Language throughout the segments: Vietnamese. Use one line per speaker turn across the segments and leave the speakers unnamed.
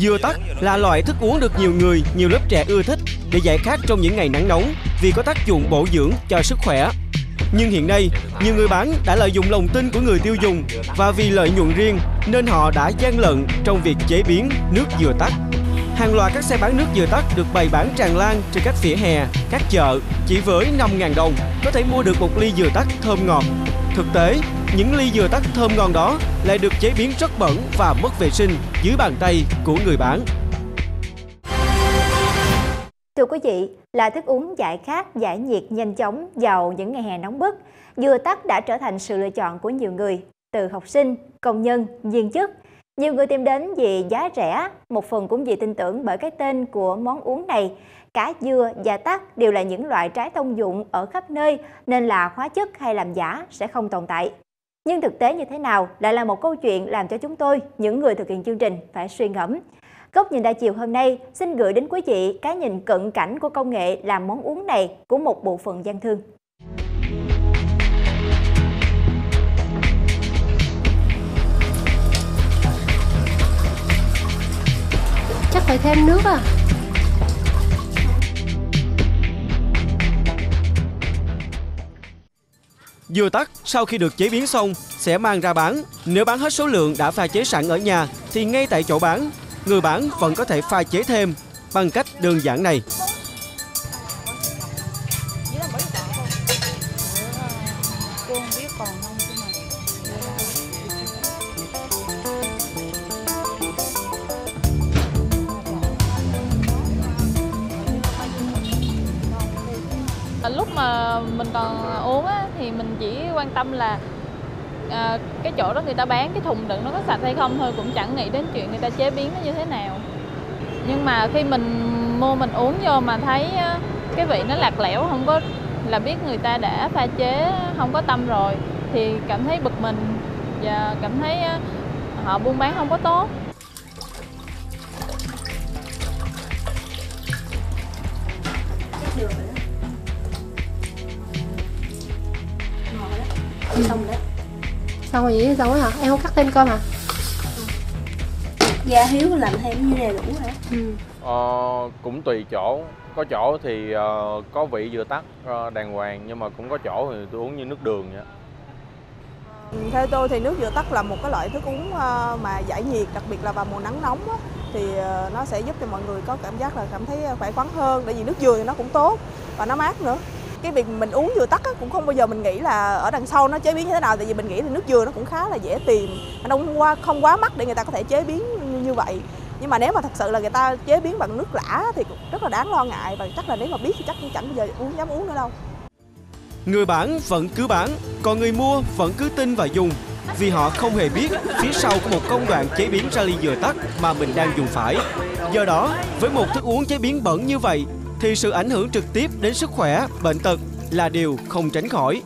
Dừa tắc là loại thức uống được nhiều người, nhiều lớp trẻ ưa thích để giải khát trong những ngày nắng nóng vì có tác dụng bổ dưỡng cho sức khỏe. Nhưng hiện nay, nhiều người bán đã lợi dụng lòng tin của người tiêu dùng và vì lợi nhuận riêng nên họ đã gian lận trong việc chế biến nước dừa tắc. Hàng loạt các xe bán nước dừa tắc được bày bán tràn lan trên các vỉa hè, các chợ chỉ với 5.000 đồng có thể mua được một ly dừa tắc thơm ngọt. Thực tế, những ly dừa tắc thơm ngon đó lại được chế biến rất bẩn và mất vệ sinh dưới bàn tay của người bán.
Thưa quý vị, là thức uống giải khát, giải nhiệt nhanh chóng vào những ngày hè nóng bức, dừa tắc đã trở thành sự lựa chọn của nhiều người, từ học sinh, công nhân, viên chức. Nhiều người tìm đến vì giá rẻ, một phần cũng vì tin tưởng bởi cái tên của món uống này. Cả dừa và tắc đều là những loại trái thông dụng ở khắp nơi nên là hóa chất hay làm giả sẽ không tồn tại. Nhưng thực tế như thế nào lại là một câu chuyện làm cho chúng tôi, những người thực hiện chương trình, phải suy ngẫm. Góc nhìn đa chiều hôm nay xin gửi đến quý vị cái nhìn cận cảnh của công nghệ làm món uống này của một bộ phận gian thương.
Chắc phải thêm nước à
Dừa tắc sau khi được chế biến xong sẽ mang ra bán. Nếu bán hết số lượng đã pha chế sẵn ở nhà thì ngay tại chỗ bán, người bán vẫn có thể pha chế thêm bằng cách đơn giản này.
Mà mình còn à, uống á, thì mình chỉ quan tâm là à, cái chỗ đó người ta bán cái thùng đựng nó có sạch hay không thôi cũng chẳng nghĩ đến chuyện người ta chế biến nó như thế nào. Nhưng mà khi mình mua mình uống vô mà thấy cái vị nó lạc lẽo không có là biết người ta đã pha chế không có tâm rồi thì cảm thấy bực mình và cảm thấy họ buôn bán không có tốt.
Xong rồi vậy xong rồi hả? Em không cắt thêm cơm hả?
Dạ hiếu làm thêm như này đủ hả?
Ừ.
ờ, cũng tùy chỗ. Có chỗ thì uh, có vị dừa tắt uh, đàng hoàng nhưng mà cũng có chỗ thì tôi uống như nước đường vậy
theo tôi thì nước dừa tắt là một cái loại thức uống mà giải nhiệt đặc biệt là vào mùa nắng nóng á, thì nó sẽ giúp cho mọi người có cảm giác là cảm thấy khỏe khoắn hơn tại vì nước dừa thì nó cũng tốt và nó mát nữa cái việc mình uống dừa tắc cũng không bao giờ mình nghĩ là ở đằng sau nó chế biến như thế nào tại vì mình nghĩ là nước dừa nó cũng khá là dễ tìm nó không quá không quá mắc để người ta có thể chế biến như vậy nhưng mà nếu mà thật sự là người ta chế biến bằng nước lã thì cũng rất là đáng lo ngại và chắc là nếu mà biết thì chắc cũng chẳng bao giờ uống dám uống nữa đâu
người bán vẫn cứ bán còn người mua vẫn cứ tin và dùng vì họ không hề biết phía sau có một công đoạn chế biến ra ly dừa tắc mà mình đang dùng phải. Do đó, với một thức uống chế biến bẩn như vậy thì sự ảnh hưởng trực tiếp đến sức khỏe, bệnh tật là điều không tránh khỏi.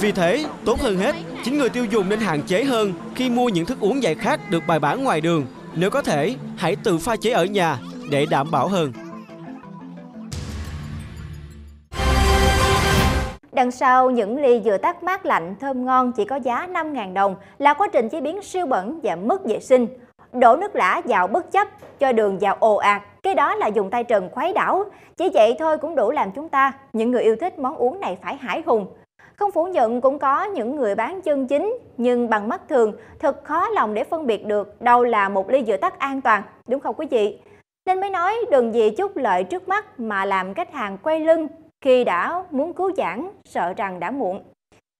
Vì thế, tốt hơn hết, chính người tiêu dùng nên hạn chế hơn khi mua những thức uống giải khát được bày bán ngoài đường. Nếu có thể, hãy tự pha chế ở nhà để đảm bảo hơn.
Đằng sau những ly dừa tắt mát lạnh thơm ngon chỉ có giá 5.000 đồng là quá trình chế biến siêu bẩn và mất vệ sinh. Đổ nước lã vào bất chấp, cho đường vào ồ ạt, cái đó là dùng tay trần khuấy đảo. Chỉ vậy thôi cũng đủ làm chúng ta, những người yêu thích món uống này phải hải hùng. Không phủ nhận cũng có những người bán chân chính, nhưng bằng mắt thường thật khó lòng để phân biệt được đâu là một ly rượu tắt an toàn, đúng không quý vị? Nên mới nói đừng vì chút lợi trước mắt mà làm khách hàng quay lưng khi đã muốn cứu giảng, sợ rằng đã muộn.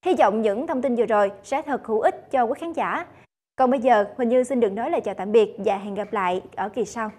Hy vọng những thông tin vừa rồi sẽ thật hữu ích cho quý khán giả. Còn bây giờ, Huỳnh Như xin được nói lời chào tạm biệt và hẹn gặp lại ở kỳ sau.